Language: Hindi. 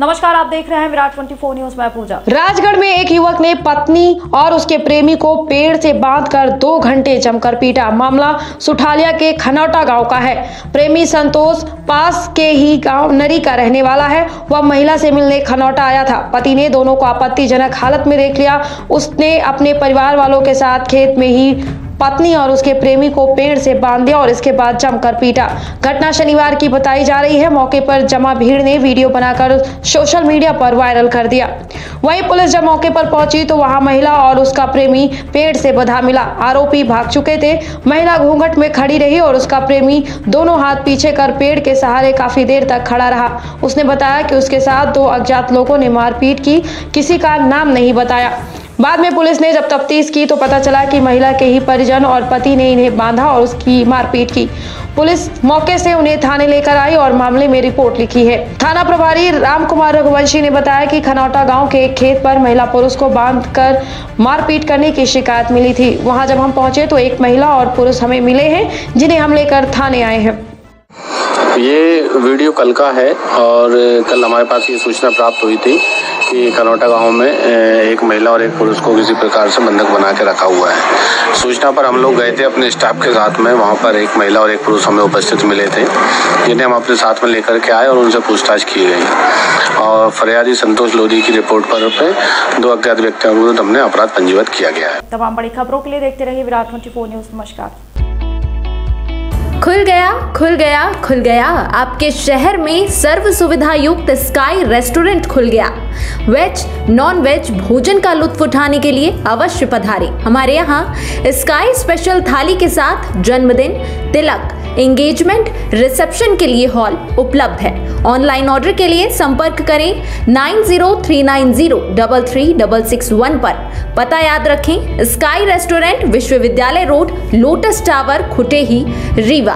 नमस्कार, आप देख रहे हैं विराट 24 न्यूज़। मैं पूजा। राजगढ़ में एक युवक ने पत्नी और उसके प्रेमी को पेड़ से बांधकर दो घंटे जमकर पीटा। मामला सुठालिया के खनौटा गाँव का है। प्रेमी संतोष पास के ही गाँव नरी का रहने वाला है। वह महिला से मिलने खनौटा आया था। पति ने दोनों को आपत्तिजनक हालत में देख लिया। उसने अपने परिवार वालों के साथ खेत में ही पत्नी और उसके प्रेमी को पेड़ से बाँध दिया और इसके बाद जमकर पीटा। घटना शनिवार की बताई जा रही है। मौके पर जमा भीड़ ने वीडियो बनाकर सोशल मीडिया पर वायरल कर दिया। वहीं पुलिस जब मौके पर पहुँची तो वहाँ महिला और उसका प्रेमी पेड़ से बधा मिला। आरोपी भाग चुके थे। महिला घूंघट में खड़ी रही और उसका प्रेमी दोनों हाथ पीछे कर पेड़ के सहारे काफ़ी देर तक खड़ा रहा। उसने बताया कि उसके साथ दो अज्ञात लोगों ने मारपीट की। किसी का नाम नहीं बताया। बाद में पुलिस ने जब तफ्तीश की तो पता चला कि महिला के ही परिजन और पति ने इन्हें बांधा और उसकी मारपीट की। पुलिस मौके से उन्हें थाने लेकर आई और मामले में रिपोर्ट लिखी है। थाना प्रभारी राम कुमार रघुवंशी ने बताया कि खनौटा गाँव के एक खेत पर महिला पुरुष को बांधकर मारपीट करने की शिकायत मिली थी। वहाँ जब हम पहुँचे तो एक महिला और पुरुष हमें मिले हैं, जिन्हें हम लेकर थाने आए हैं। ये वीडियो कल का है और कल हमारे पास ये सूचना प्राप्त हुई थी कि कनौटा गाँव में एक महिला और एक पुरुष को किसी प्रकार से बंधक बना के रखा हुआ है। सूचना पर हम लोग गए थे अपने स्टाफ के साथ में, वहाँ पर एक महिला और एक पुरुष हमें उपस्थित मिले थे, जिन्हें हम अपने साथ में लेकर के आए और उनसे पूछताछ की गई। और फरियादी संतोष लोधी की रिपोर्ट पर पे दो अज्ञात व्यक्तियों के विरुद्ध हमने अपराध पंजीबद्ध किया गया है। तमाम बड़ी खबरों के लिए देखते रहिए विराट 24 न्यूज़, नमस्कार। खुल गया खुल गया खुल गया। आपके शहर में सर्व सुविधा युक्त स्काई रेस्टोरेंट खुल गया। वेज नॉन वेज भोजन का लुत्फ उठाने के लिए अवश्य पधारे। हमारे यहाँ स्काई स्पेशल थाली के साथ जन्मदिन, तिलक एंगेजमेंट रिसेप्शन के लिए हॉल उपलब्ध है। ऑनलाइन ऑर्डर के लिए संपर्क करें nine zero three nine zero double three double six one पर। पता याद रखें स्काई रेस्टोरेंट विश्वविद्यालय road lotus tower Khutehi Rewa